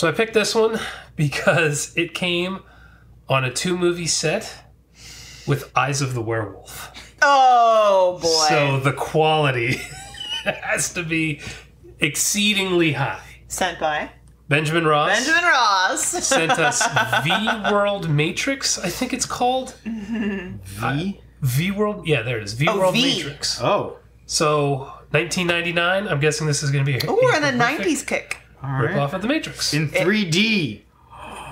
So I picked this one because it came on a two movie set with Eyes of the Werewolf. Oh boy. So the quality has to be exceedingly high. Sent by Benjamin Ross Benjamin Ross. sent us V World Matrix, I think it's called. Mm-hmm. V? V World, yeah, there it is. V Oh, World V. Matrix. Oh. So 1999, I'm guessing this is going to be a, Ooh, we're in a perfect '90s kick. All rip right. off of the Matrix. In 3D.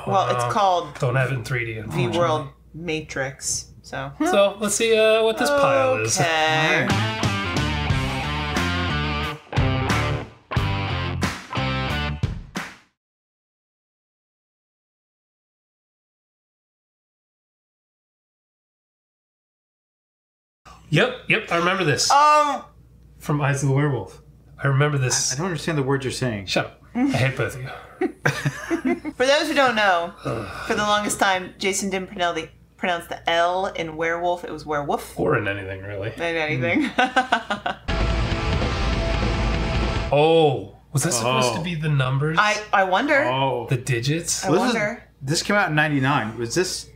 Well, it's called Don't have it in 3D. V unfortunately. World Matrix. So. So let's see uh, what this pile is. Okay. Yep, yep, I remember this Um. from Eyes of the Werewolf. I remember this. I don't understand the words you're saying. Shut up. I hate both of you. For those who don't know, for the longest time, Jason didn't pronounce the pronounce the L in werewolf. It was werewolf. Or in anything, really. Not anything. Hmm. Oh, was that supposed Oh. to be the numbers? I I wonder. Oh. the digits? I Well, this is- wonder. This came out in 99. Was this.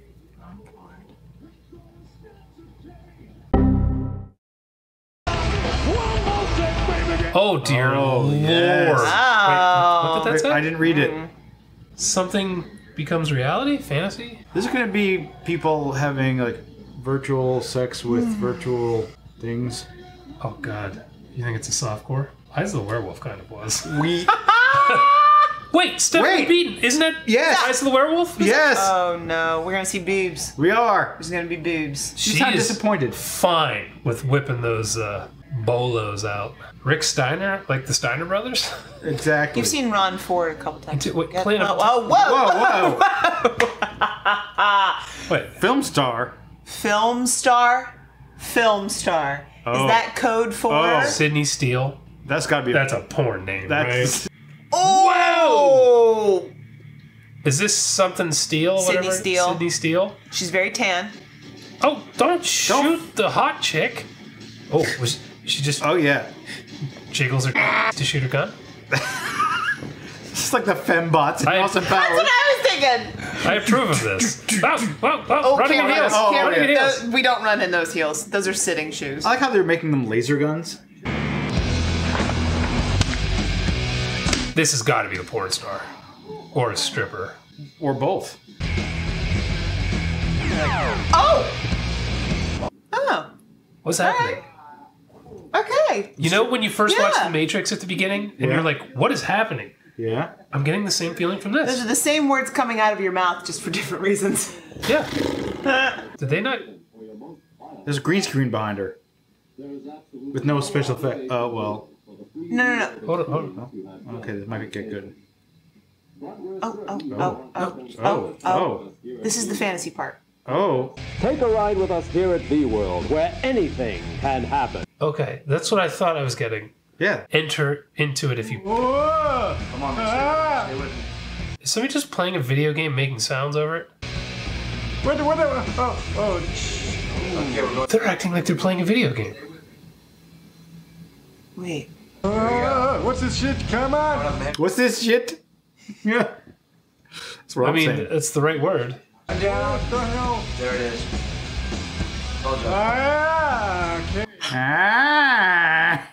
Oh, dear Oh, lord. yes. Wait, Wow. what did that say? I didn't read it. Something becomes reality? Fantasy? This is going to be people having like virtual sex with virtual things. Oh, God. You think it's a softcore? Eyes of the Werewolf kind of was. We. Wait, Stephanie Wait. Beaton. Isn't that Yes. Eyes of the Werewolf? yes! Oh no, we're gonna see boobs. we are. There's gonna be boobs. She She's not is disappointed. fine with whipping those uh, bolos out. Rick Steiner, like the Steiner brothers? Exactly. You've seen Ron Ford a couple times. Wait, Yeah, play oh, up- oh, whoa, Whoa, whoa. Wait, Film star. Film star, film star. Oh. Is that code for? Oh. Sydney Steele. That's got to be. That's a porn name, That's. right? Oh, Is this something Steele? Sydney? Steele. Sydney Steele. she's very tan. Oh, don't shoot the hot chick. Oh, was she just Oh, yeah. jiggles her to shoot her gun? It's like the fembots in I- Austin That's Powers. what I was thinking. I approve of this. Oh, oh, oh, Oh, running in camera, heels. Oh, running in yeah. heels. No, we don't run in those heels. Those are sitting shoes. I like how they're making them laser guns. This has got to be a porn star or a stripper. Or both. Oh. Oh. What's happening? Okay. You know when you first watched Yeah. The Matrix at the beginning, and Yeah. you're like, "What is happening?" Yeah. I'm getting the same feeling from this. Those this. are the same words coming out of your mouth, just for different reasons. Yeah. Did they not? There's a green screen behind her. With no special effect. Oh, well. No, no, no. Hold on, hold on. Oh, okay, this might get good. Oh, oh, oh, oh, oh, Oh, oh, oh. oh. This is the fantasy part. Oh. Take a ride with us here at V-World, where anything can happen. Okay, that's what I thought I was getting. Yeah. Enter into it if you. Come on, ah. Is somebody just playing a video game, making sounds over it? What, what, oh, oh. They're acting like they're playing a video game. Wait. Ah, what's this shit? Come on! What's this shit? Yeah. That's what I I'm mean, saying. it's the right word. Down the hill. There it is. Ah, okay. Ah.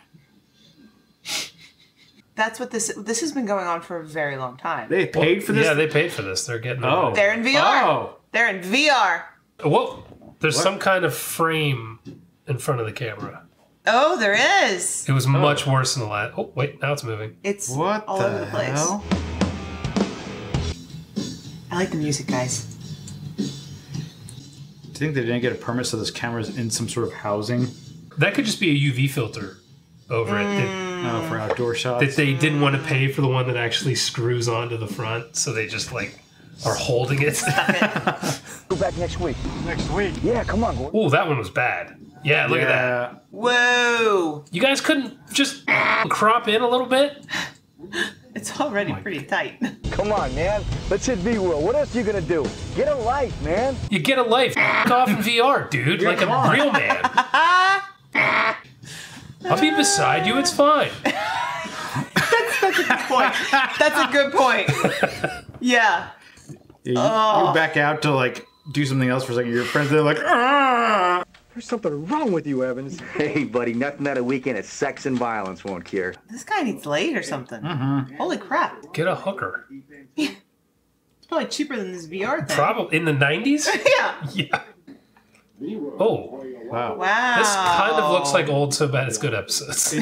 That's what this this has been going on for a very long time. They paid for this? Yeah, they paid for this. They're getting. Oh. They're in VR. Oh. They're in VR. Whoa! There's What? some kind of frame in front of the camera. Oh, there is. It was much worse than the last. Oh wait, now it's moving. It's What all the over the place. hell? I like the music, guys. Do you think they didn't get a permit so this camera's in some sort of housing? That could just be a UV filter over it that, Oh, for outdoor shots? that they didn't want to pay for the one that actually screws onto the front, so they just like are holding it. Go back next week. Next week. Yeah, come on. Oh, that one was bad. Yeah, look at that. Whoa! You guys couldn't just crop in a little bit? It's already pretty tight. Come on, man. Let's hit V-World. What else are you gonna do? Get a life, man. You get a life. F- off in VR, dude, like a real man. I'll be beside you. It's fine. That's a good point. That's a good point. Yeah. Yeah, you, Oh. you back out to like do something else for a second. Your friends they're like, ah. There's something wrong with you, Evans. Hey, buddy, nothing that a weekend of sex and violence won't cure. This guy needs laid or something. Mm-hmm. Holy crap. Get a hooker. It's probably cheaper than this VR thing. Probably in the 90s? Yeah. yeah. Oh, Wow. Wow. this kind of looks like old so bad it's good episodes.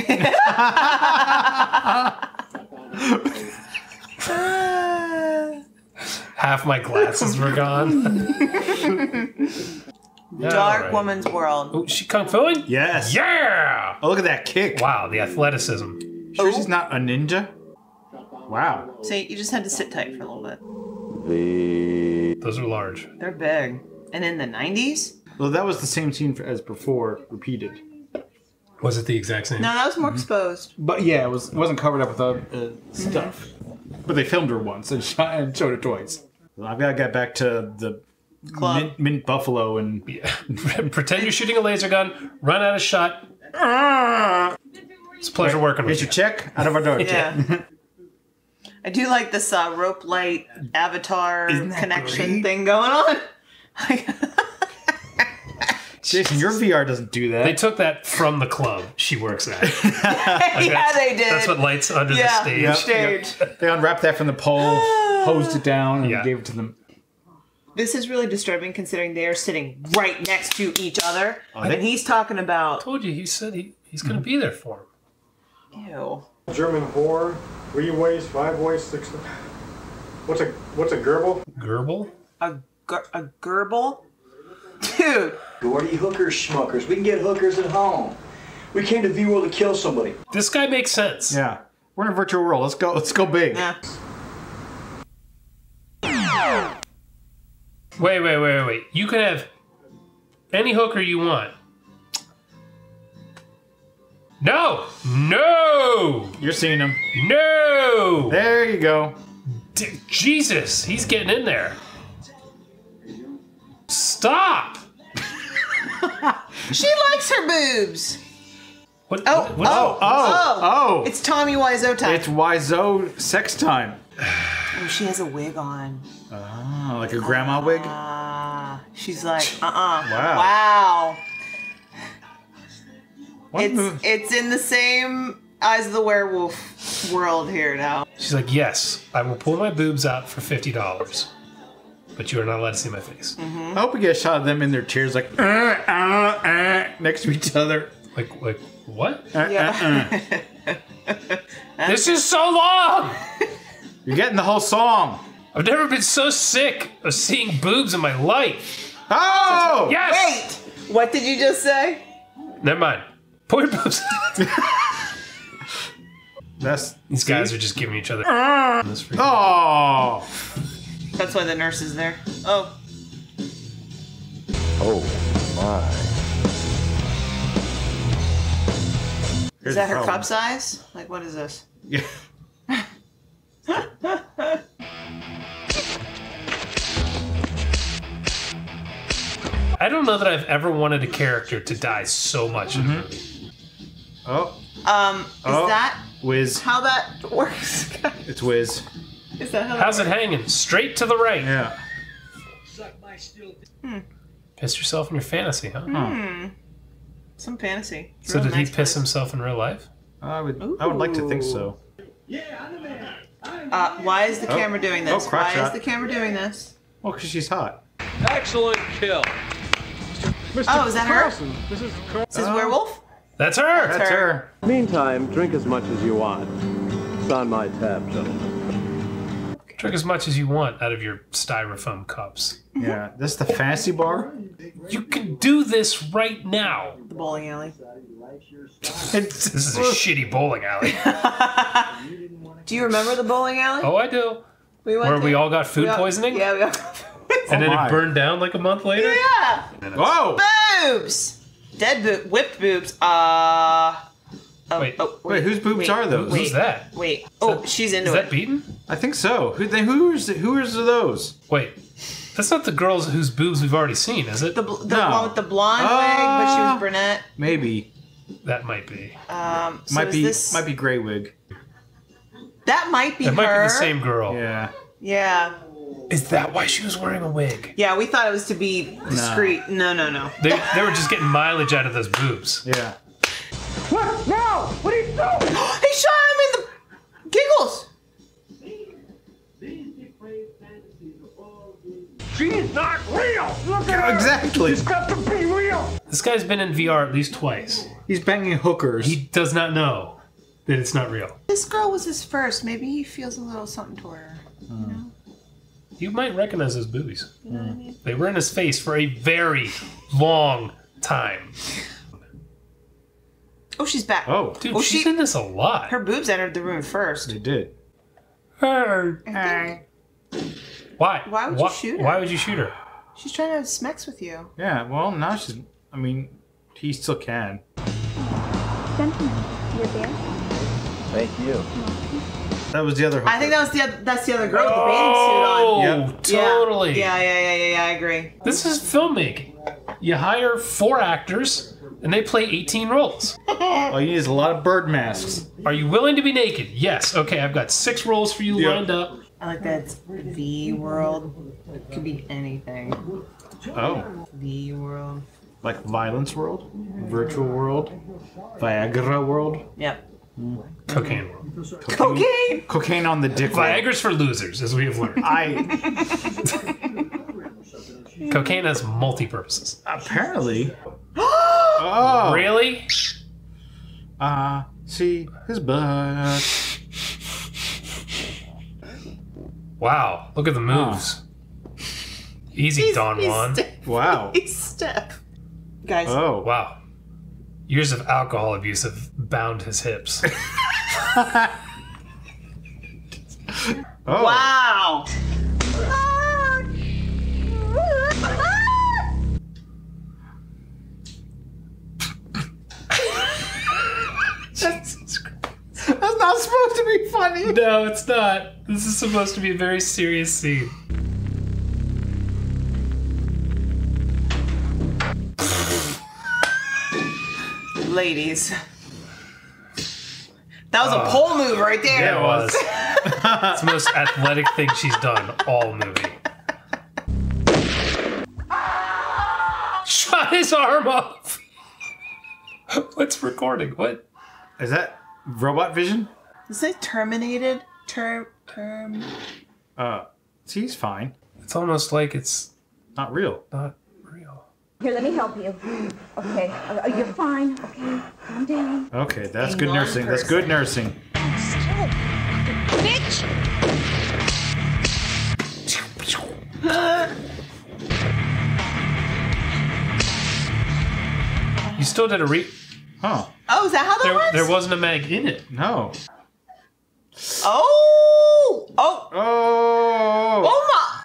Half my glasses were gone. Dark Alright. Woman's World. Oh, she kung fuing? Yes. Yeah! Oh, look at that kick. Wow, the athleticism. Sure, she's not a ninja. Wow. So you just had to sit tight for a little bit. The... Those are large. They're big. And in the 90s? Well, that was the same scene as before, repeated. Was it the exact same? No, that was more mm-hmm. exposed. But yeah, it was it wasn't covered up with other uh, stuff. Mm-hmm. But they filmed her once and, shot, and showed it twice. Well, I've got to get back to the Club. mint, mint buffalo and Yeah. Pretend you're shooting a laser gun, run out of shot. It's a pleasure working with Here's you. your check out of our door. Yeah. I do like this uh, rope light avatar connection great? thing going on. Jason, your VR doesn't do that. They took that from the club she works at. yeah, they did. That's what lights under yeah, the stage. Yep. stage. They unwrapped that from the pole, hosed it down, and Yeah. gave it to them. This is really disturbing considering they are sitting right next to each other. they- and he's talking about, told you, he said he, he's going to be there for him. ew. German whore, three ways, five ways, six. What's a what's a gerbil? Gerbil? A, gur- a gerbil? Dude, Who are you hookers, schmuckers? We can get hookers at home. We came to V-World to kill somebody. This guy makes sense. Yeah, we're in a virtual world. Let's go. Let's go big. yeah. Wait, wait, wait, wait, wait. You can have any hooker you want. No! No! You're seeing them. No! There you go. D- Jesus, he's getting in there. Stop! She likes her boobs. What? Oh, what- what- oh, Oh, oh, oh. oh. It's Tommy Wiseau time. it's Wiseau sex time. Oh, she has a wig on. Oh, like a grandma wig. Ah, she's like, uh-uh. Wow. Wow. What It's move- it's in the same Eyes of the Werewolf world here now. She's like, yes, I will pull my boobs out for fifty dollars, but you are not allowed to see my face. Mm-hmm. I hope we get a shot of them in their tears, like uh, uh, uh, next to each other. Like, like what? Uh, Yeah. uh, uh. This is so long. You're getting the whole song. I've never been so sick of seeing boobs in my life. Oh, Yes. Wait, what did you just say? Never mind. Pull your boobs. That's These guys are just giving each other. this Oh, That's why the nurse is there. Oh, Oh, my. is that her oh. cup size? Like, what is this? Yeah. Know that I've ever wanted a character to die so much. in a movie. Oh, Um, is Oh. that Wiz. how that works? It's Wiz. is that how? How's that it hanging? Straight to the right. Yeah. Piss yourself in your fantasy, huh? works? Some fantasy. So Real did he piss place. himself in real life? I would. I would like to think so. Uh, why is the camera doing this? Oh, crotch why shot. is the camera doing this? Well, because she's hot. Excellent kill. Mr. Oh, is that her? This is Carl- Is werewolf? That's her. That's her. her. Meantime, drink as much as you want. It's on my tab, gentlemen. Drink as much as you want out of your styrofoam cups. Yeah. This is the fancy bar. You can do this right now. The bowling alley. This is a shitty bowling alley. Do you remember the bowling alley? Oh, I do. we went Where we all got food We all- poisoning, Yeah, we all. And then my. it burned down like a month later. yeah. Whoa! Boobs. Dead boob. Whipped boobs. Uh. Oh, Wait. oh, Wait, whose boobs wait, are those? Who's that? Wait. Oh, she's into Is that it. beaten? I think so. Who? They, who is? Who is those? Wait, that's not the girls whose boobs we've already seen, is it? the the No. one with the blonde wig, but she Ah. was brunette. Maybe. that might be. Um, so might is be. this Might be gray wig. That might be That might be the same girl. Yeah. Yeah. Is that why she was wearing a wig? Yeah, we thought it was to be discreet. No, no, no. They, they were just getting mileage out of those boobs. Yeah. What? No! What are you doing? he shot him in the giggles. She's not real! Look at her! Exactly. She's got to be real! This guy's been in VR at least twice. He's banging hookers. He does not know that it's not real. This girl was his first. Maybe he feels a little something toward her. You hmm. Might recognize those boobies. You know I mean? They were in his face for a very long time. Oh, she's back. oh, Dude, Oh, she's she- in this a lot. Her boobs entered the room first. they did. her Why? Why would you shoot her? Why would you shoot her? She's trying to have smecks with you. Yeah. Well, now she's. I mean, he still can. Gentlemen, your beer? Thank you. That was the other. Hooker. I think that was the other, that's the other girl with the bathing suit on. Oh, Yep. totally. Yeah, yeah, yeah, yeah, yeah. I agree. This is filmmaking. You hire four actors and they play 18 roles. All oh, you need is a lot of bird masks. Are you willing to be naked? Yes. Okay, I've got six roles for you Yeah. lined up. I like that. It's V world. It could be anything. Oh, V world. like Violence World, Virtual World, Viagra World, Yep. Cocaine world. Cocaine. cocaine on the dick. world. Viagra's for losers, as we have learned. I Cocaine has multi purposes. apparently. oh, Really? Uh, see his butt. Wow. Look at the moves. Easy, Don Juan. Wow. He's step. Guys. Oh, Wow. Years of alcohol abuse have bound his hips. oh. Wow. Jesus That's not supposed to be funny. No, it's not. This is supposed to be a very serious scene. Ladies. That was a pole move right there. Yeah, it was. it's the most athletic thing she's done all movie. Shot his arm off. What's recording? What? Is that robot vision? Is it terminated? Term. Term. Uh, see, he's fine. It's almost like it's Not real. not real. Here, let me help you. Okay, uh, you're fine. Okay, calm down. Okay, that's A good nursing. That's good nursing. Bitch! You still did a re. Huh? Oh, is that how that There, works? there wasn't a mag in it. No. Oh. Oh. Oh. Oh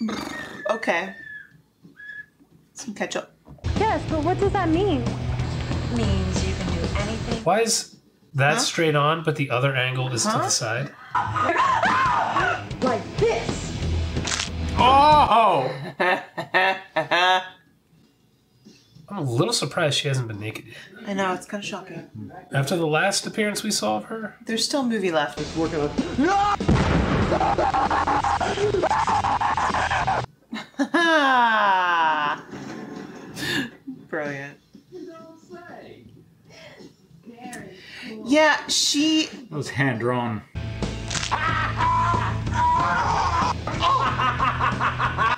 my. Okay. Some ketchup. Yes, but what does that mean? Means you can do anything. Why is that straight on, but the other angle is to the side? Like this! Oh. I'm a little surprised she hasn't been naked yet. I know it's kind of shocking. After the last appearance we saw of her, There's still movie left. Brilliant. Yeah, she. That was hand drawn.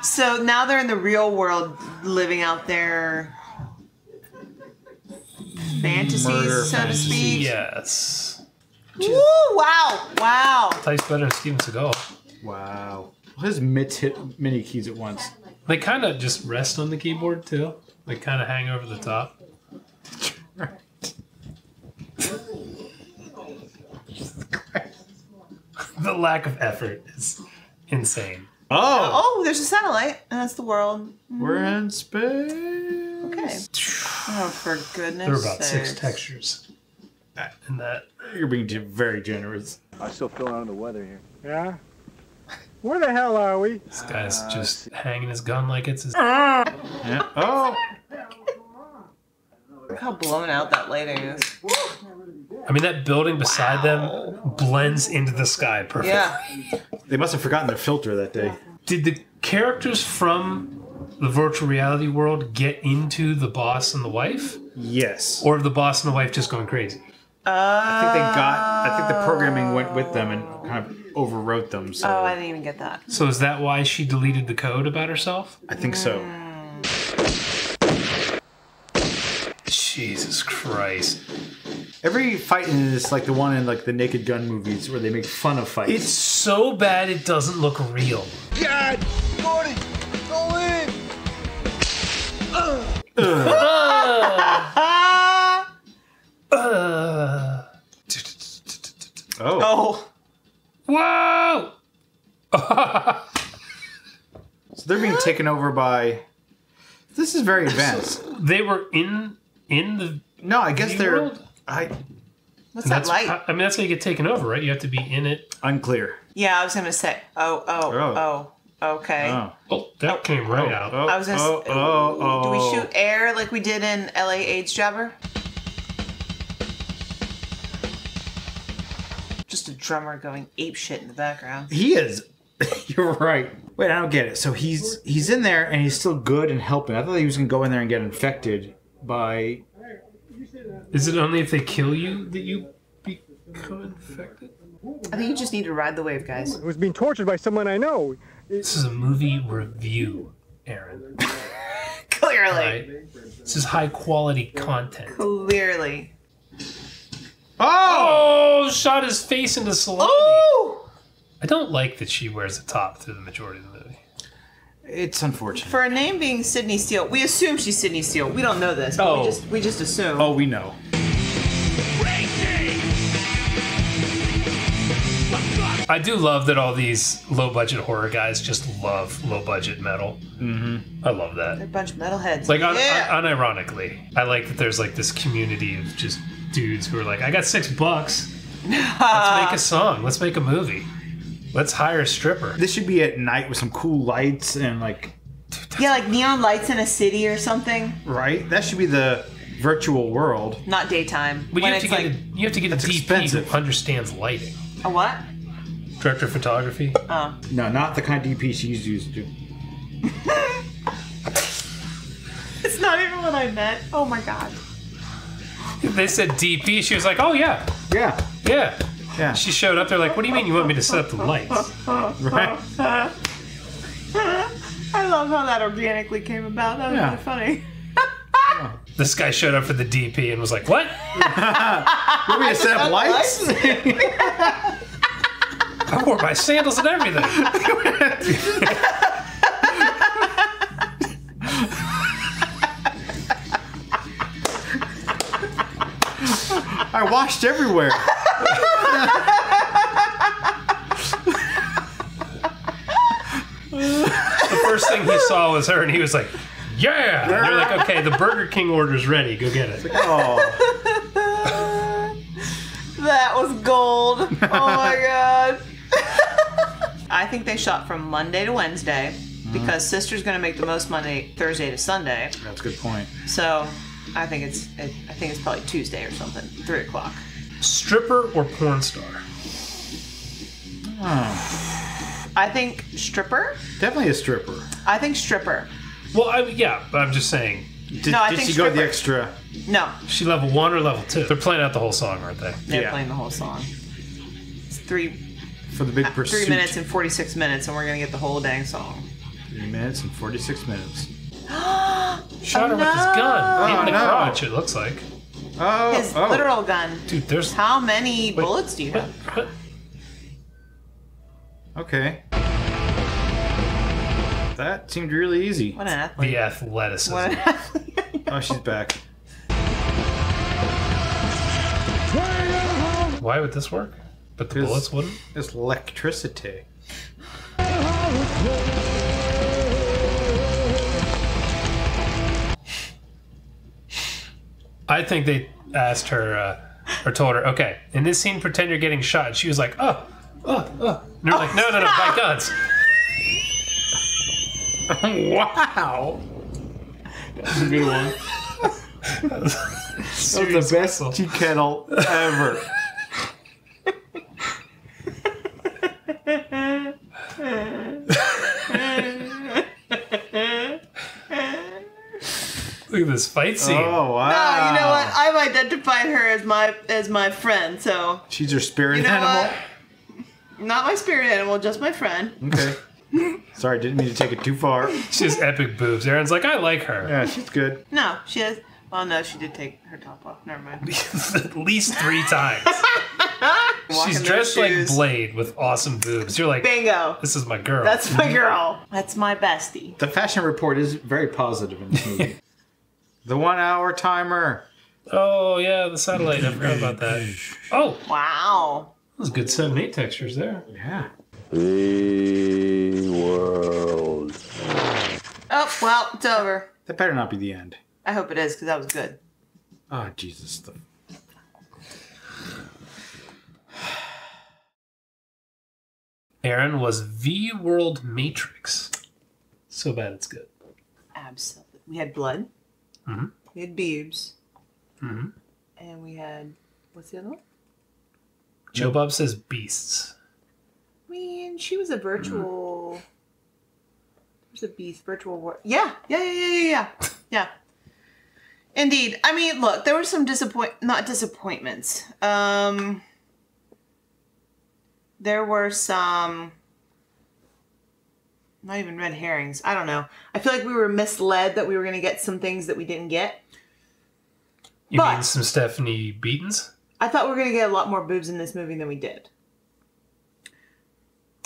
So now they're in the real world, living out their fantasies, Murder so fantasies. to speak. yes. Woo! Wow! Wow! Tastes better than Steven Seagal. Wow. His mitts hit many keys at once. They kind of just rest on the keyboard too. They kind of hang over the top. the lack of effort is insane. Oh, Oh, there's a satellite, and that's the world. we're mm-hmm. in space. Okay. Oh, for goodness There are about six textures in that. You're being very generous. I still feel under the weather here. Yeah? Where the hell are we? This guy's just hanging his gun like it's his. Ah. Yeah. Oh. Look how blown out that lighting is. I I mean, that building beside them blends into the sky perfectly. Yeah. They must have forgotten their filter that day. Did the characters from the virtual reality world get into the boss and the wife? Yes. Or have the boss and the wife just gone crazy? I think they got. I think the programming went with them and kind of overwrote them. So Oh, I didn't even get that. So is that why she deleted the code about herself? I think so. Jesus Christ. Every fight in this, like the one in like the Naked Gun movies, where they make fun of fights. It's so bad it doesn't look real. God! Gordy! Go in! Uh, oh. Whoa! So they're being taken over by. This is very advanced. they were in in the No, I guess they're. world? I What's that that's light? I mean, that's how you get taken over, right? You have to be in it. unclear. yeah, I was gonna say. Oh, oh, Oh. oh. Okay. Oh. Oh, that came right oh, out. Oh, I was gonna. oh, s- oh, oh. Do we oh. shoot air like we did in LA AIDS Jabber? Drummer going ape shit in the background. He is. You're right. Wait, I don't get it. So he's he's in there and he's still good and helping. I thought he was gonna go in there and get infected by. Is it only if they kill you that you become infected? I think you just need to ride the wave, guys. I was being tortured by someone I know. This is a movie review, Aaron. Clearly. Right? This is high quality content. Clearly. Oh! Oh, shot his face into salami. Ooh! I don't like that she wears a top through the majority of the movie. It's unfortunate. For a name being Sydney Steele, we assume she's Sydney Steele. We don't know this, but Oh. we just we just assume. Oh, we know. I do love that all these low budget horror guys just love low budget metal. Mm-hmm. I love that. They're a that. bunch of metalheads. Like, un- yeah. un- unironically, I like that there's like this community of just dudes who are like, I got six bucks. Let's make a song. Let's make a movie. Let's hire a stripper. This should be at night with some cool lights and like yeah, like neon lights in a city or something. right. That should be the virtual world. Not daytime. But you have, to get like a, you have to get a DP expensive. who understands lighting. a what? Director of photography. Oh. No, not the kind of DP she's used to. It's not even what I meant. Oh my god. They said DP. She was like, oh, yeah. Yeah. Yeah. Yeah. She showed up there like, what do you mean you want me to set up the lights? Right. I love how that organically came about. That was Yeah. really funny. This guy showed up for the DP and was like, what? You Want me to set up lights? I wore my sandals and everything. I washed everywhere. The first thing he saw was her and he was like, yeah. And they're like, okay, the Burger King order's ready. Go get it. Oh. That was gold. Oh my god. I think they shot from Monday to Wednesday because mm-hmm. Sister's gonna make the most money Thursday to Sunday. That's a good point. So I think it's I think it's probably Tuesday or something. Three o'clock. Stripper or porn star? Hmm. I think stripper. Definitely a stripper. I think stripper. Well, I, yeah, but I'm just saying, Did, No, I did think she go the stripper. extra? No, she level one or level two? They're playing out the whole song, aren't they? they're Yeah. playing the whole song. It's three For the big uh, pursuit. three minutes and forty six minutes, and we're gonna get the whole dang song. Three minutes and 46 minutes. Shot her with his gun oh, in Oh, the no. crotch. It looks like. Oh, His oh. literal gun. Dude, there's. How many bullets do you What, have? what? Okay. That seemed really easy. What an athlete. The athleticism. What an athlete. Oh, she's back. Why would this work? But the bullets wouldn't? It's electricity. I think they asked her, uh, or told her, okay, in this scene, pretend you're getting shot. And she was like, oh, oh, oh. And they're like, no, no, no, by guns. wow. That's a good one. That was the best tea kettle ever. Look at this fight scene. Oh wow! No, you know what? I've identified her as my as my friend, so She's your spirit you know animal. what? Not my spirit animal, just my friend. Okay. Sorry, didn't mean to take it too far. She has epic boobs. Aaron's like, I like her. Yeah, she's good. No, she has. Well, no, she did take her top off. Never mind. At least three times. She's dressed like. Blade with awesome boobs. You're like, Bingo. this is my girl. That's my girl. That's my bestie. The fashion report is very positive in this movie. The one-hour timer. oh yeah, the satellite. I forgot about that. Oh, Wow. those good seven eight textures there. Yeah. The world. Oh well, it's over. That better not be the end. I hope it is because that was good. Oh Jesus. The- Aaron was V World Matrix. So bad it's good. Absolutely. We had blood. Mhm. We had boobs. Mhm. And we had what's the other one? Joe Bob says beasts. I mean, she was a virtual. There's a beast virtual war? Yeah, yeah, yeah, yeah, yeah, yeah. yeah. Indeed. I mean, look, there were some disappoint, not disappointments. Um, there were some. Not even red herrings. I don't know. I feel like we were misled that we were going to get some things that we didn't get. You But- mean some Stephanie Beatons? I thought we were going to get a lot more boobs in this movie than we did.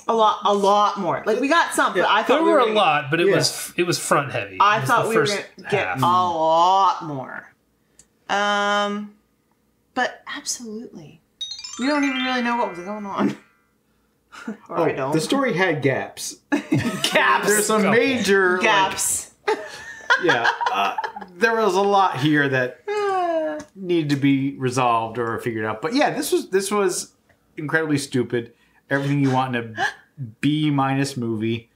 A lot, a lot more. Like we got some, but I thought There we were a gonna- lot, but it Yeah. was it was front heavy. I It thought we were gonna get a lot more. Um, but absolutely, we don't even really know what was going on. or I Oh, don't. the story had gaps. gaps. There's some major like, gaps. yeah. Uh, there was a lot here that needed to be resolved or figured out. But yeah, this was this was incredibly stupid. Everything you want in a B minus movie.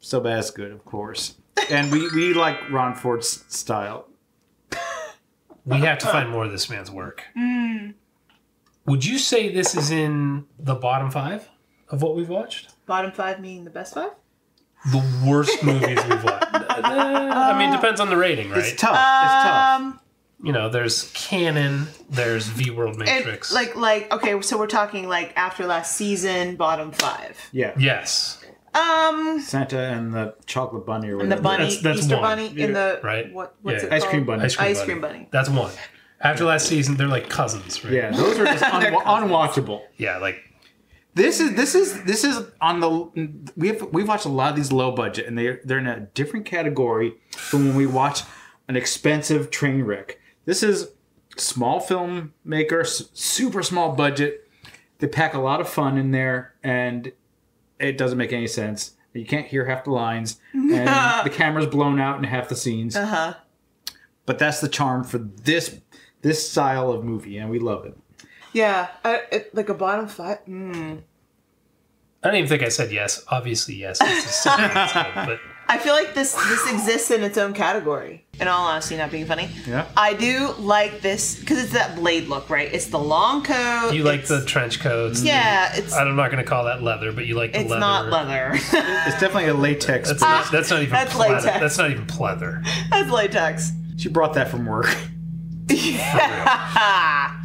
So bad it's good, of course. And we, we like Ron Ford's style. We have to find more of this man's work. Mm. Would you say this is in the bottom five of what we've watched? Bottom five meaning the best five. The worst movies we've watched. I mean, it depends on the rating, right? It's tough. it's tough. Um, You know, there's Canon, there's V World Matrix. and like like okay, so we're talking like after last season, bottom five. Yeah. yes, Um, Santa and the chocolate bunny or and whatever. the bunny, That's- that's Easter one. bunny, in the Right. What what's Yeah. it Ice called? cream bunny. Ice cream, Ice bunny. cream bunny. That's one. After last season, they're like cousins, right? Yeah, those are just They're unwa- unwatchable. Yeah, like This is this is this is on the we have we've watched a lot of these low budget and they they're in a different category from when we watch an expensive train wreck. This is small filmmaker, s- super small budget. They pack a lot of fun in there and it doesn't make any sense. You can't hear half the lines and the camera's blown out in half the scenes. Uh huh. But that's the charm for this this style of movie and we love it. Yeah, uh, it, like a bottom five. Mm. I don't even think I said yes. Obviously, yes. It's a second but I feel like this this exists in its own category. In all honesty, not being funny. Yeah. I do like this because it's that blade look, right? It's the long coat. you like the trench coats. Yeah, it's I'm not going to call that leather, but you like the it's leather. not leather. It's definitely a latex. That's not, that's not even That's pleather. latex. That's not even pleather. That's latex. She brought that from work. Yeah.